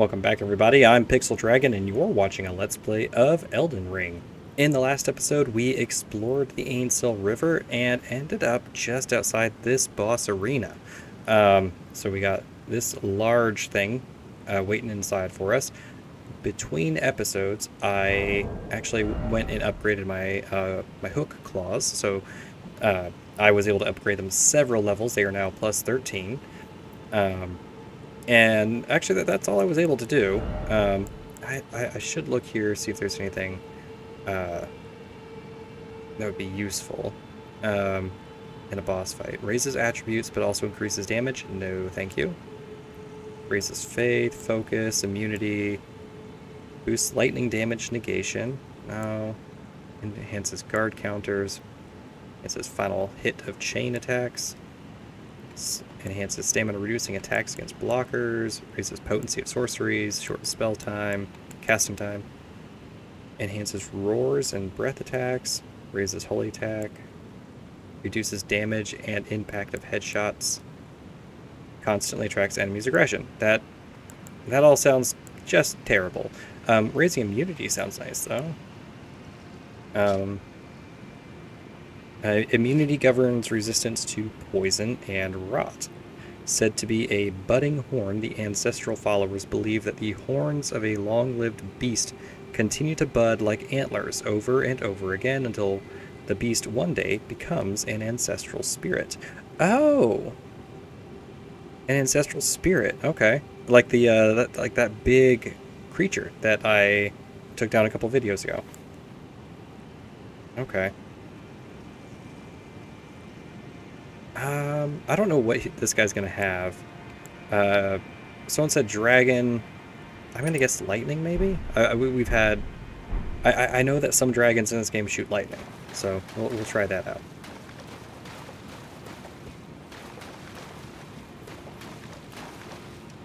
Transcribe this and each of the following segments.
Welcome back everybody, I'm Pixel Dragon and you're watching a Let's Play of Elden Ring. In the last episode we explored the Ainsel River and ended up just outside this boss arena. Um, so we got this large thing uh, waiting inside for us. Between episodes I actually went and upgraded my, uh, my hook claws, so uh, I was able to upgrade them several levels, they are now plus 13. Um, and actually, that, that's all I was able to do. Um, I, I, I, should look here, see if there's anything uh, that would be useful um, in a boss fight. Raises attributes, but also increases damage? No, thank you. Raises faith, focus, immunity, boosts lightning damage negation. No. Enhances guard counters. It says final hit of chain attacks. Enhances stamina reducing attacks against blockers, raises potency of sorceries, shortens spell time, casting time. Enhances roars and breath attacks, raises holy attack, reduces damage and impact of headshots, constantly tracks enemies' aggression. That that all sounds just terrible. Um, raising immunity sounds nice though. Um, uh, immunity governs resistance to poison and rot. Said to be a budding horn, the ancestral followers believe that the horns of a long lived beast continue to bud like antlers over and over again until the beast one day becomes an ancestral spirit. Oh! An ancestral spirit, okay. Like the uh, that, like that big creature that I took down a couple videos ago. Okay. Um, I don't know what he, this guy's going to have. Uh, someone said dragon. I'm going to guess lightning, maybe? We, have had... I, I know that some dragons in this game shoot lightning, so we'll, we'll try that out.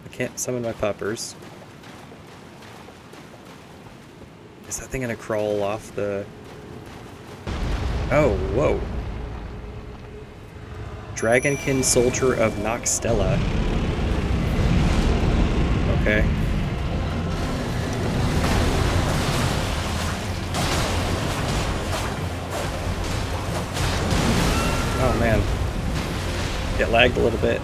I can't summon my puppers. Is that thing going to crawl off the... Oh, whoa. Dragonkin Soldier of Nokstella. Okay. Oh man. Get lagged a little bit.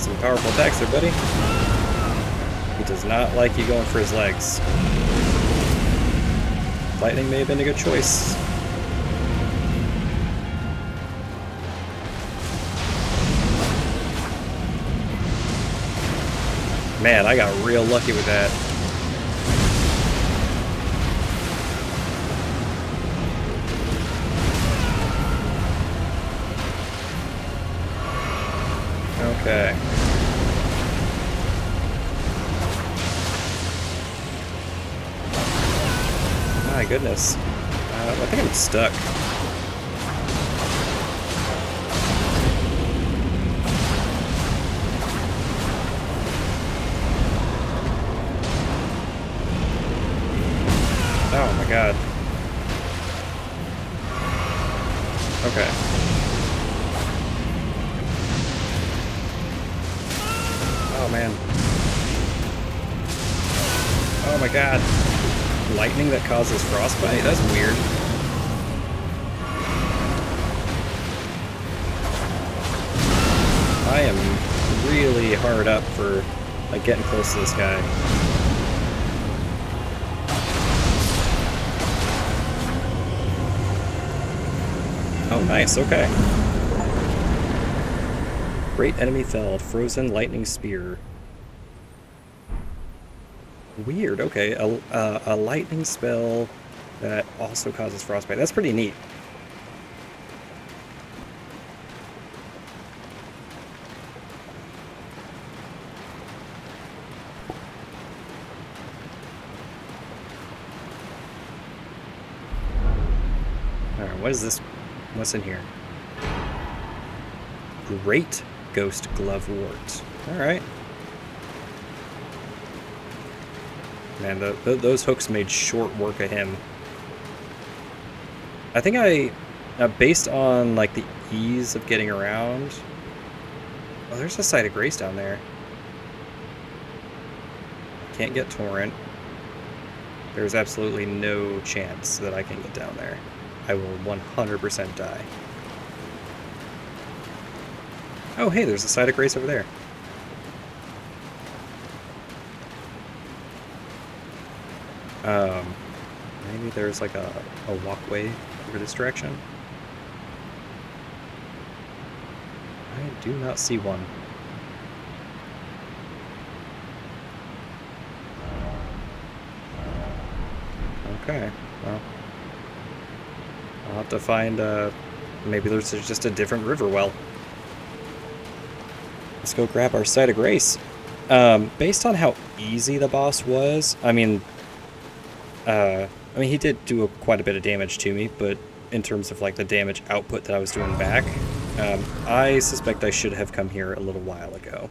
Got some powerful attacks there, buddy. He does not like you going for his legs. Lightning may have been a good choice. Man, I got real lucky with that. Goodness. Uh, I think I'm stuck. Lightning that causes frostbite? That's weird. I am really hard up for like getting close to this guy. Oh, nice, okay. Great enemy felled. Frozen lightning spear. Weird, okay. A, uh, a lightning spell that also causes frostbite. That's pretty neat. What is this? What's in here? Great Ghost Glovewort. Alright. Man, the, the, those hooks made short work of him. I think I, uh, based on like the ease of getting around. Oh, there's a site of grace down there. Can't get torrent. There's absolutely no chance that I can get down there. I will 100% die. Oh, hey, there's a site of grace over there. Um, maybe there's like a, a walkway over this direction. I do not see one. Okay, well. I'll have to find, uh, maybe there's just a different river well. Let's go grab our site of grace. Um, based on how easy the boss was, I mean, uh, I mean, he did do a, quite a bit of damage to me, but in terms of like the damage output that I was doing back, um, I suspect I should have come here a little while ago.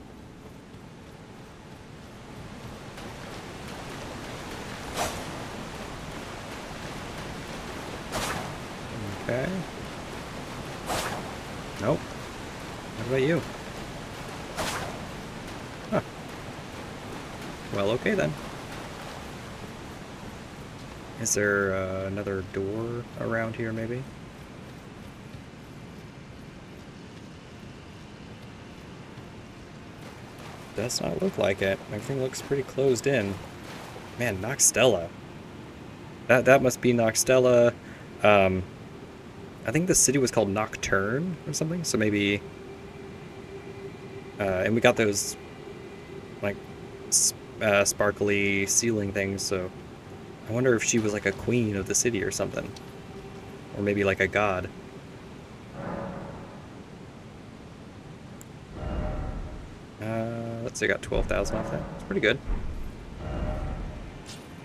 Okay. Nope. What about you? Huh. Well, okay then. Is there uh, another door around here, maybe? Does not look like it. Everything looks pretty closed in. Man, Nokstella. That that must be Nokstella. Um, I think the city was called Nocturne or something. So maybe. Uh, and we got those, like, uh, sparkly ceiling things. So I wonder if she was like a queen of the city or something. Or maybe like a god. Uh, let's see, I got 12,000 off that. It's pretty good.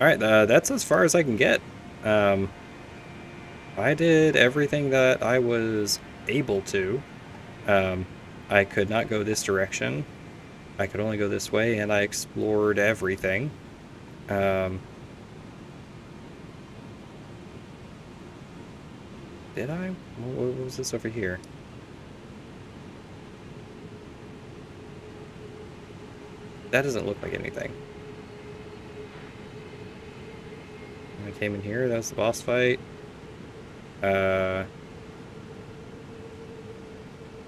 Alright, uh, that's as far as I can get. Um, I did everything that I was able to. Um, I could not go this direction. I could only go this way, and I explored everything. Um, Did I? What was this over here? That doesn't look like anything. I came in here, that was the boss fight. Uh,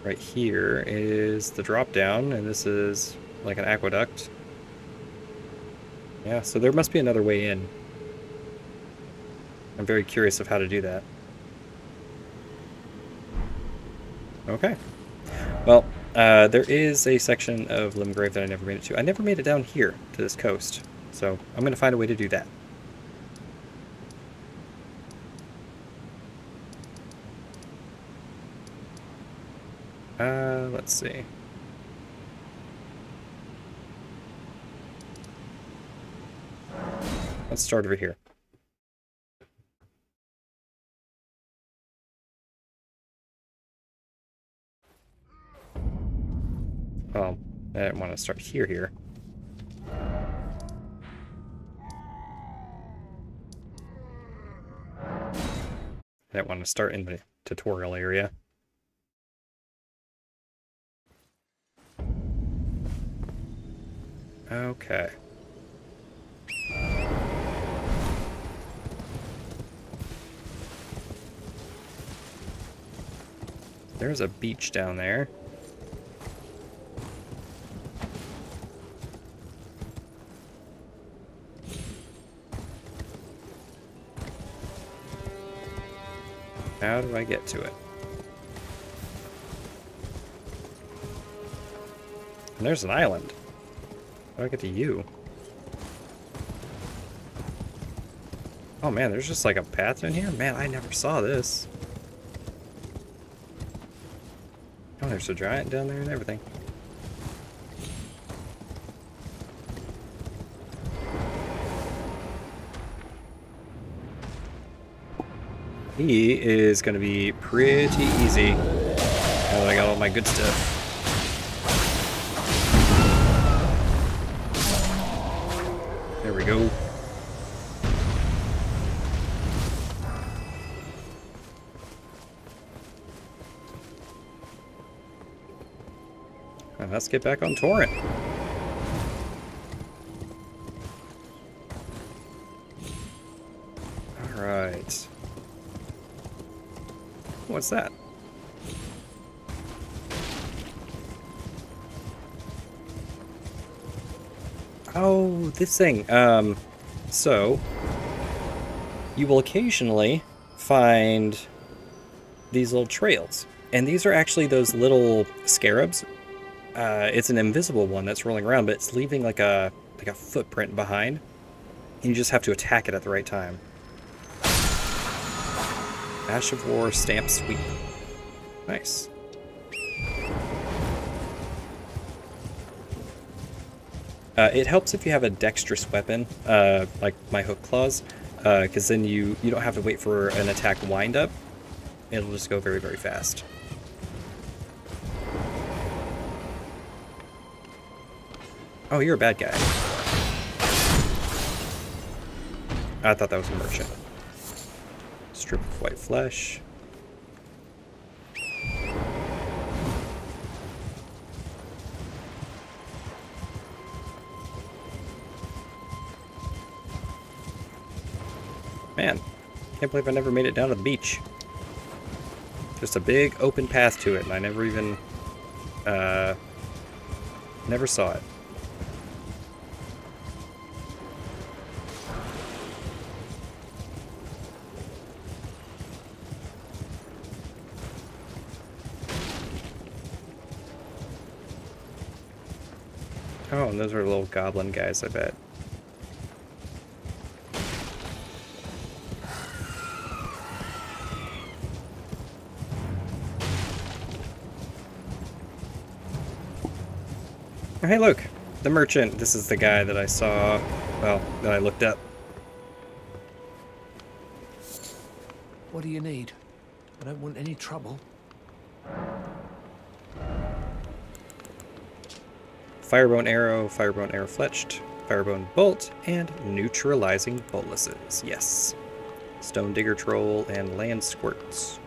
right here is the drop down, and this is like an aqueduct. Yeah, so there must be another way in. I'm very curious of how to do that. Okay. Well, uh, there is a section of Limgrave that I never made it to. I never made it down here to this coast, so I'm going to find a way to do that. Uh, let's see. Let's start over here. Well, I didn't want to start here here. I didn't want to start in the tutorial area. Okay. There's a beach down there. How do I get to it? And there's an island. How do I get to you? Oh man, there's just like a path in here? Man, I never saw this. Oh, there's a giant down there and everything. is going to be pretty easy now that I got all my good stuff. There we go. Let's get back on Torrent. This thing. Um, so, you will occasionally find these little trails. And these are actually those little scarabs. Uh, it's an invisible one that's rolling around, but it's leaving like a like a footprint behind. And you just have to attack it at the right time. Ash of War Stamp Sweep. Nice. Uh, it helps if you have a dexterous weapon, uh, like my hook claws, because uh, then you, you don't have to wait for an attack wind up. It'll just go very, very fast. Oh, you're a bad guy. I thought that was a merchant. Strip of white flesh. Can't believe I never made it down to the beach. Just a big open path to it, and I never even, uh, never saw it. Oh, and those are little goblin guys, I bet. Oh, hey, look! The merchant. This is the guy that I saw, well, that I looked up. What do you need? I don't want any trouble. Firebone arrow, firebone arrow fletched, firebone bolt, and neutralizing boluses. Yes. Stone digger troll and land squirts.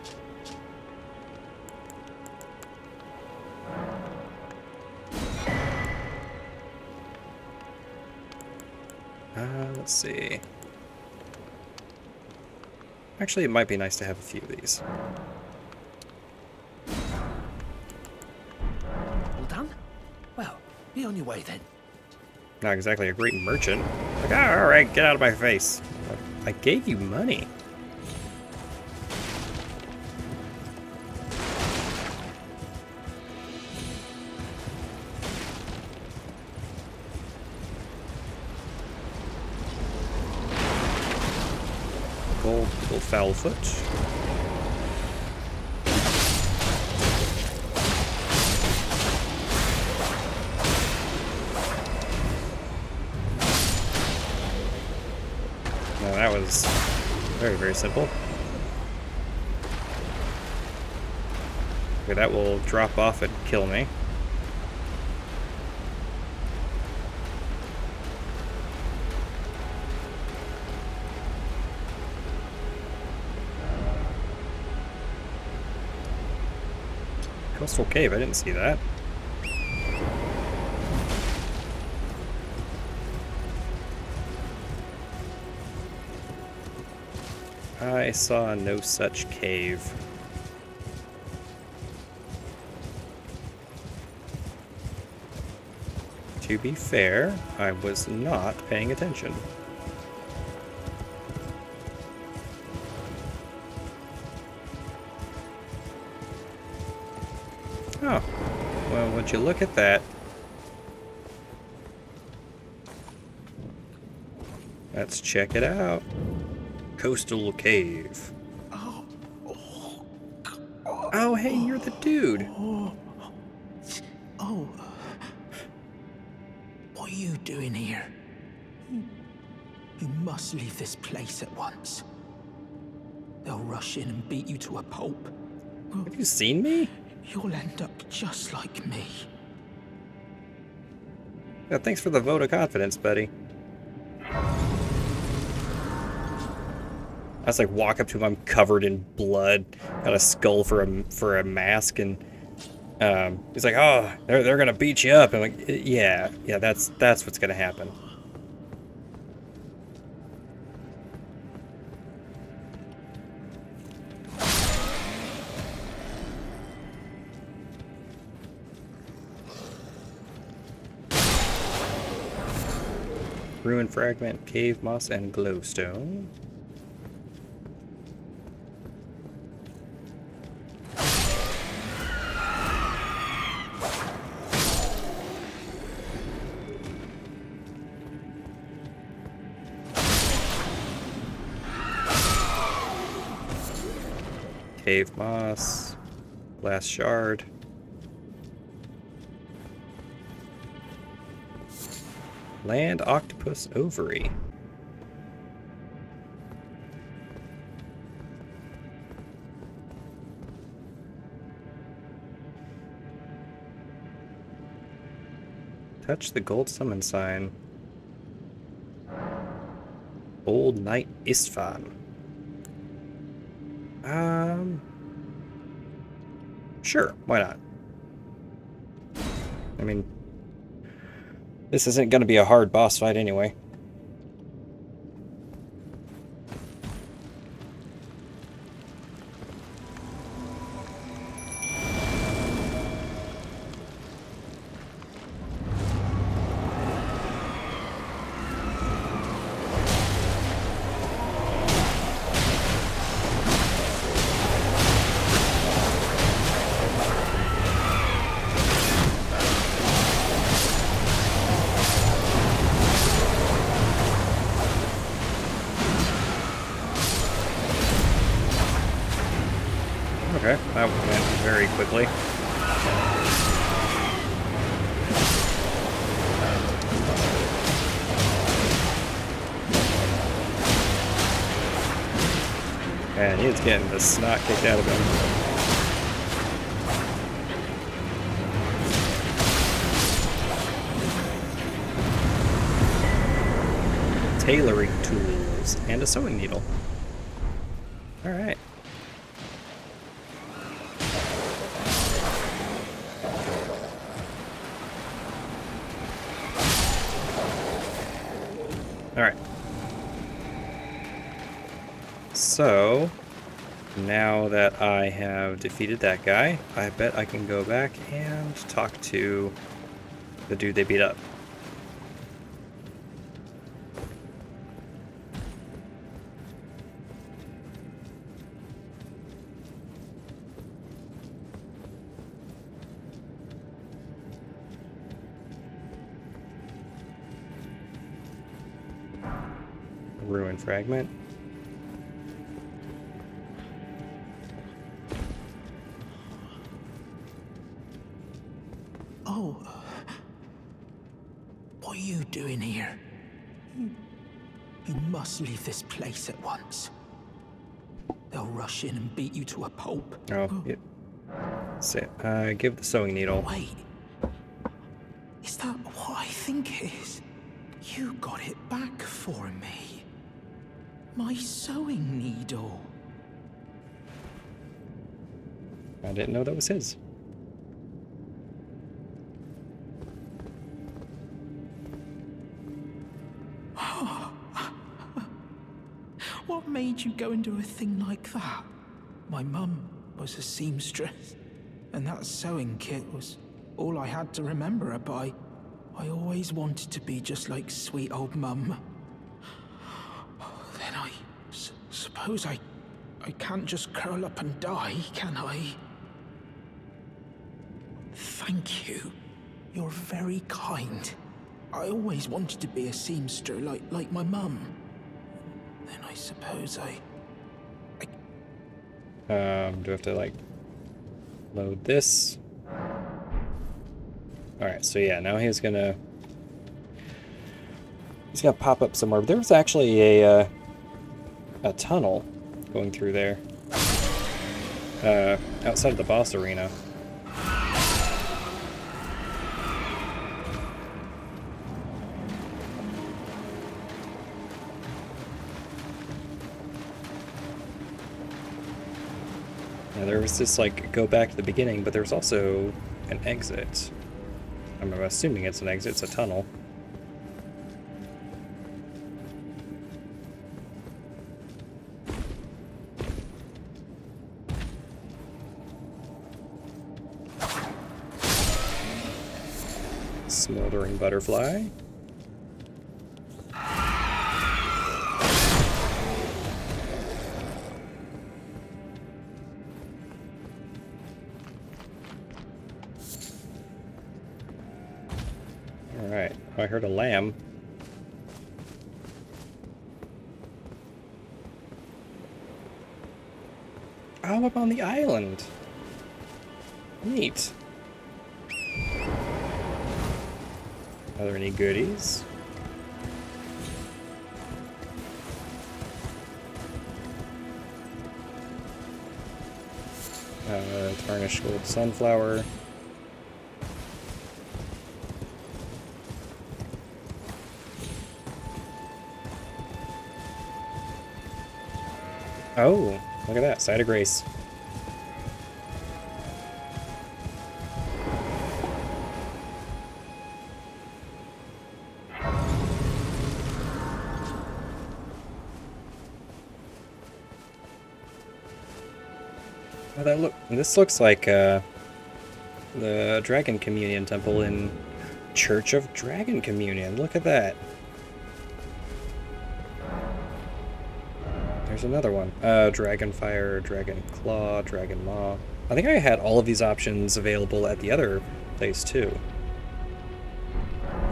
Let's see. Actually, it might be nice to have a few of these. All done? Well, be on your way then. Not exactly a great merchant. Like, oh, alright, get out of my face. I gave you money. Foot. Now that was very, very simple. Okay, that will drop off and kill me. Coastal Cave, I didn't see that. I saw no such cave. To be fair, I was not paying attention. Would you look at that? Let's check it out. Coastal Cave. Oh, hey, you're the dude. Oh, oh, what are you doing here? You must leave this place at once. They'll rush in and beat you to a pulp. Have you seen me? You'll end up just like me. Yeah, thanks for the vote of confidence, buddy. I was like walk up to him, I'm covered in blood, got a skull for a for a mask, and Um, he's like, oh, they're, they're gonna beat you up. I'm like, yeah, yeah, that's that's what's gonna happen. Ruin fragment, cave moss, and glowstone. Cave moss, glass shard. Land octopus ovary. Touch the gold summon sign. Old Knight Istvan. Um, sure, why not? I mean, this isn't going to be a hard boss fight anyway. Quickly. And he's getting the snot kicked out of him. Tailoring tools and a sewing needle. Alright. Alright. So, now that I have defeated that guy, I bet I can go back and talk to the dude they beat up. Ruin fragment. Doing here? You must leave this place at once. They'll rush in and beat you to a pulp. Oh, yeah. Say, uh, give the sewing needle. Wait. Is that what I think it is? You got it back for me. My sewing needle. I didn't know that was his. You go and do a thing like that? My mum was a seamstress, and that sewing kit was all I had to remember her by. I always wanted to be just like sweet old mum. Then I s- suppose I I can't just curl up and die, can I? Thank you. You're very kind. I always wanted to be a seamster like like my mum. Then I suppose I Um, do I have to like load this? Alright, so yeah, now he's gonna he's gonna pop up somewhere. There was actually a uh, a tunnel going through there. Uh, outside of the boss arena. Yeah, there was this like go back to the beginning, but there's also an exit. I'm assuming it's an exit, it's a tunnel. Smoldering butterfly. Oh, I'm on the island. Neat. Are there any goodies? Uh, tarnished gold sunflower. Oh, look at that, site of grace. Oh, that look. This looks like uh, the Dragon Communion Temple in Church of Dragon Communion. Look at that. There's another one. Uh, Dragon Fire, Dragon Claw, Dragon Maw. I think I had all of these options available at the other place too.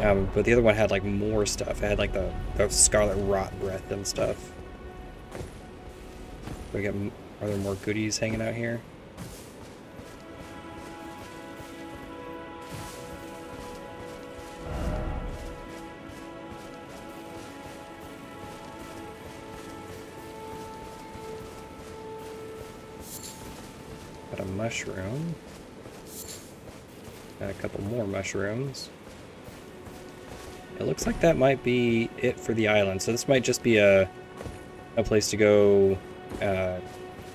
Um, but the other one had like more stuff. It had like the, the Scarlet Rot Breath and stuff. We get are there more goodies hanging out here? Mushroom. A couple more mushrooms. It looks like that might be it for the island. So this might just be a a place to go uh,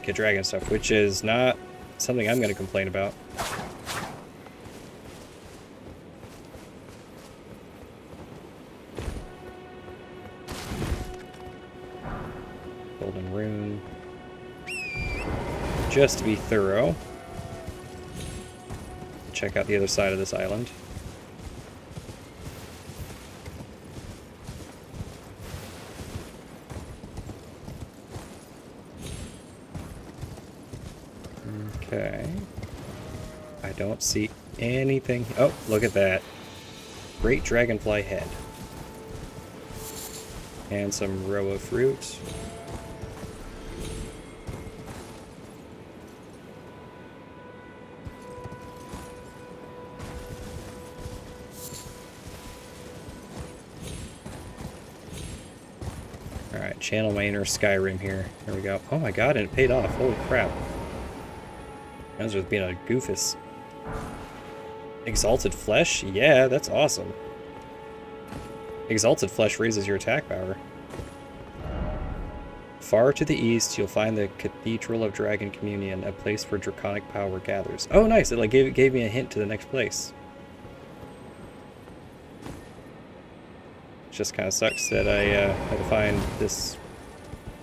get dragon stuff, which is not something I'm going to complain about. Golden rune. Just to be thorough, check out the other side of this island. Okay. I don't see anything. Oh, look at that. Great dragonfly head. And some rowa fruit. Channel inner Skyrim here. There we go. Oh my god, and it paid off. Holy crap. I was just being a goofus. Exalted Flesh? Yeah, that's awesome. Exalted Flesh raises your attack power. Far to the east, you'll find the Cathedral of Dragon Communion, a place where draconic power gathers. Oh, nice! It like gave, gave me a hint to the next place. Just kind of sucks that I uh, had to find this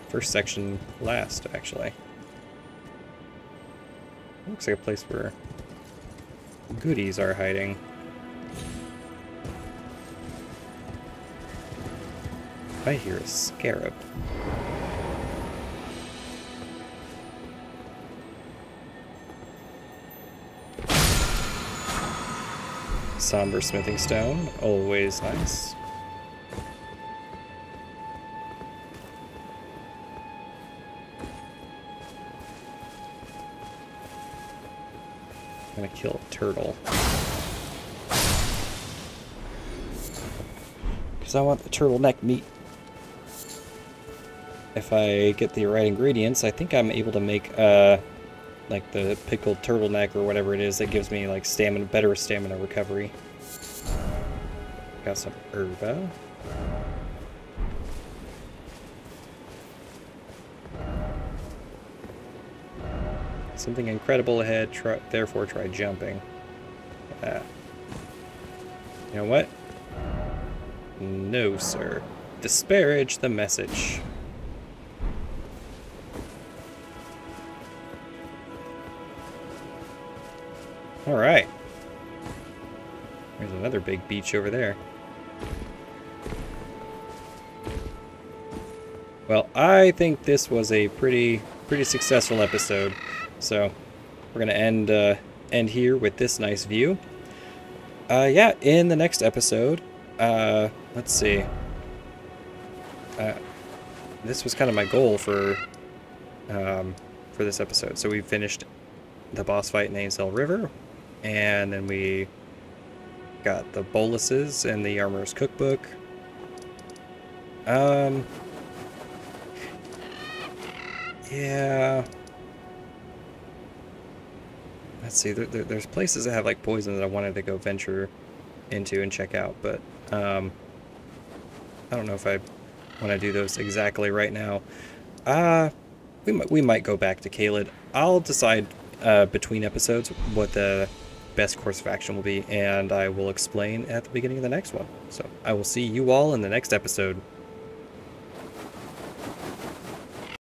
first section last, actually. Looks like a place where goodies are hiding. I hear a scarab. Somber smithing stone, always nice. Kill a turtle. Because I want the turtleneck meat. If I get the right ingredients, I think I'm able to make, uh, like the pickled turtleneck or whatever it is that gives me, like, stamina, better stamina recovery. Got some herba. Something incredible ahead, try, therefore try jumping. Uh, you know what? No, sir. Disparage the message. Alright. There's another big beach over there. Well, I think this was a pretty pretty successful episode. So, we're going to end uh, end here with this nice view. Uh, yeah, in the next episode, uh, let's see. Uh, this was kind of my goal for um, for this episode. So we finished the boss fight in Ainsel River, and then we got the boluses and the Armorer's Cookbook. Um, yeah. Let's see, there, there, there's places that have like poison that I wanted to go venture into and check out, but um, I don't know if I want to do those exactly right now. Uh, we might, we might go back to Caelid. I'll decide uh, between episodes what the best course of action will be, and I will explain at the beginning of the next one. So I will see you all in the next episode.